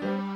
Thank you.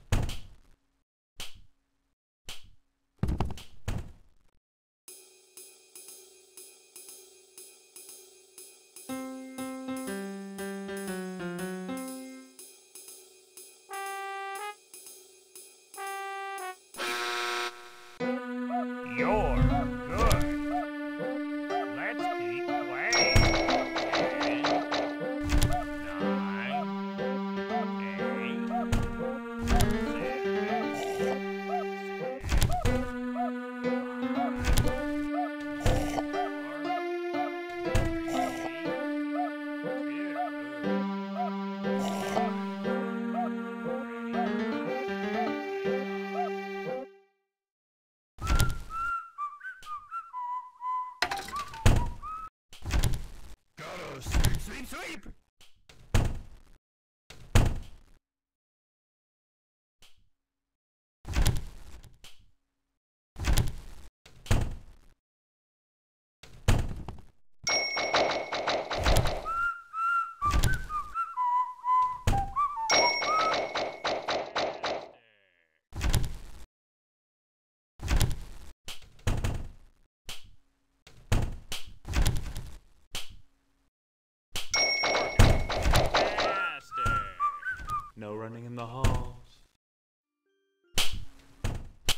the halls.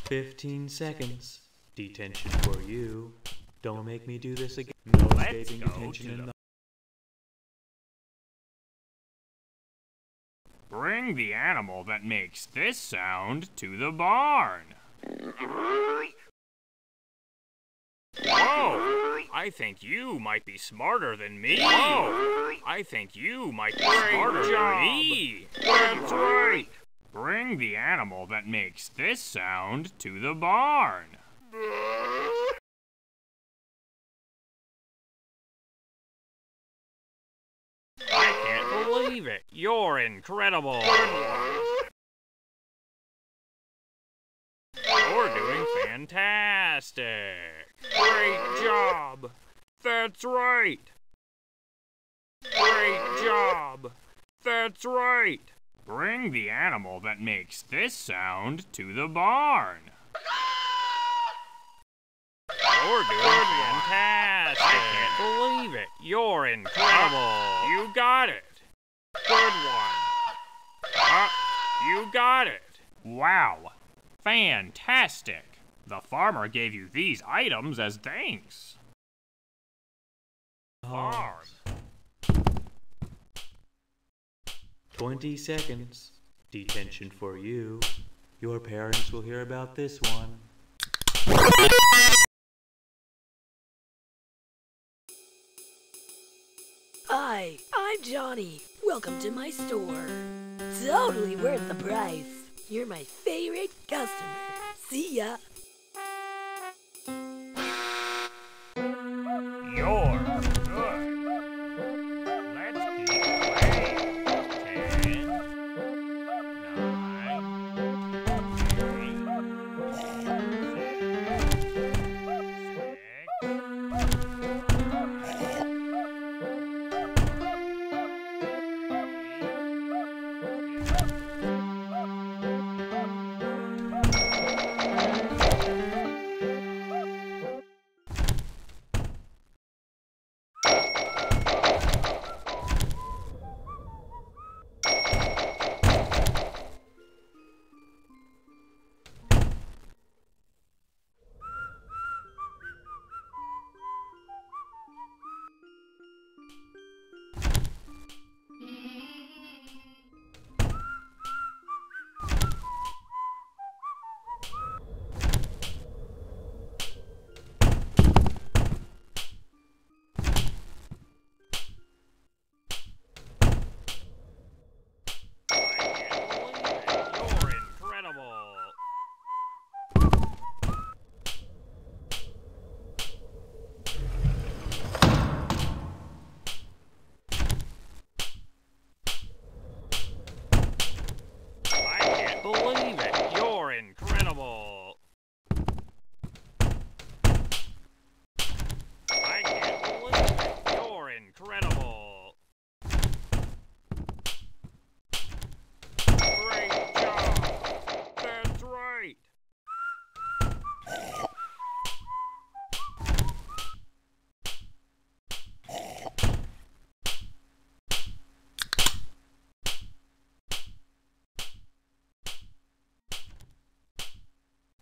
15 seconds. Detention for you. Don't make me do this again. No Let's escaping go detention to in the- the. Bring the animal that makes this sound to the barn. I think you might be smarter than me. Whoa! I think you might be smarter than me. That's right. Bring the animal that makes this sound to the barn. I can't believe it. You're incredible. You're doing fantastic. Great job. That's right. Great job. That's right. Bring the animal that makes this sound to the barn. You're doing fantastic. I can't believe it. You're incredible. You got it. Good one. Uh, you got it. Wow. Fantastic. The farmer gave you these items as thanks. Oh. Farm. 20 seconds. Detention for you. Your parents will hear about this one. Hi, I'm Johnny. Welcome to my store. Totally worth the price. You're my favorite customer. See ya.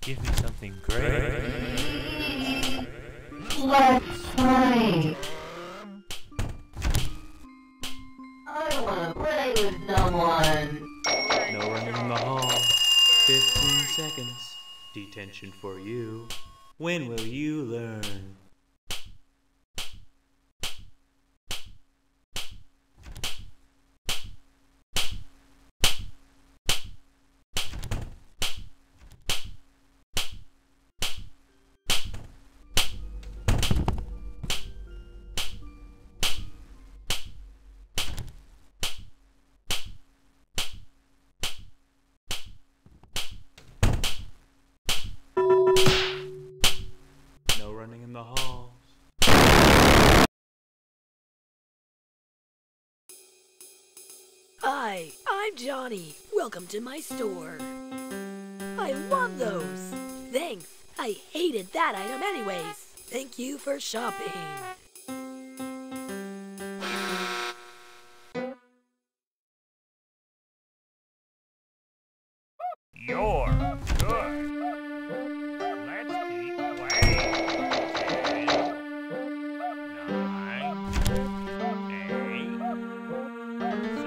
Give me something great. Let's play. I wanna play with someone. No running in the hall. 15 seconds. Detention for you. When will you learn? Hi, I'm Johnny. Welcome to my store. I love those. Thanks. I hated that item anyways. Thank you for shopping. You're good. Let's keep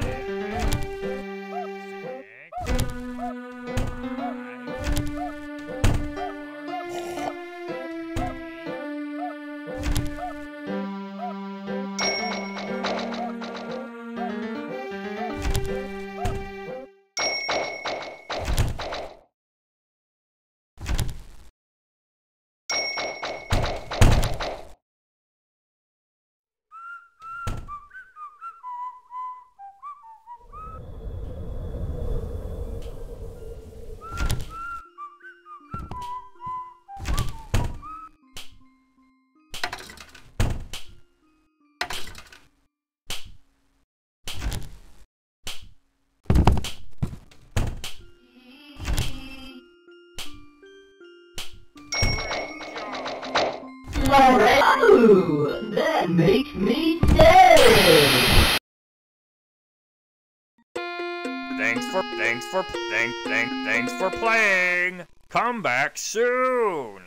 Ooh, that makes me sad. Thanks for thanks for thank thank thanks for playing. Come back soon.